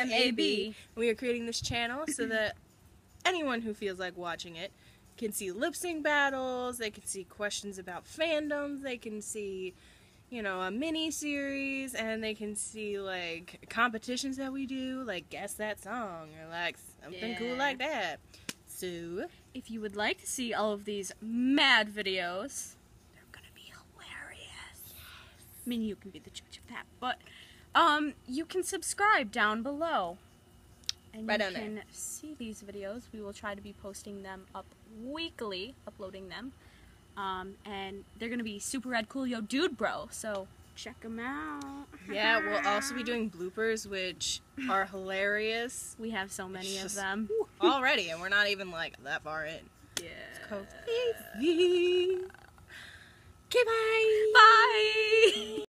M-A-B. We are creating this channel so that anyone who feels like watching it can see lip sync battles, they can see questions about fandoms, they can see, you know, a mini series, and they can see like competitions that we do, like guess that song or like something cool like that. So If you would like to see all of these mad videos, they're gonna be hilarious. I mean, you can be the judge of that, but um, you can subscribe down below, and Right you down there. can see these videos. We will try to be posting them up weekly, uploading them, um, and they're gonna be super rad, cool, yo, dude, bro. So check them out. yeah, we'll also be doing bloopers, which are hilarious We have so many of them. already, and we're not even like that far in. Yeah. Crazy. Okay. Bye.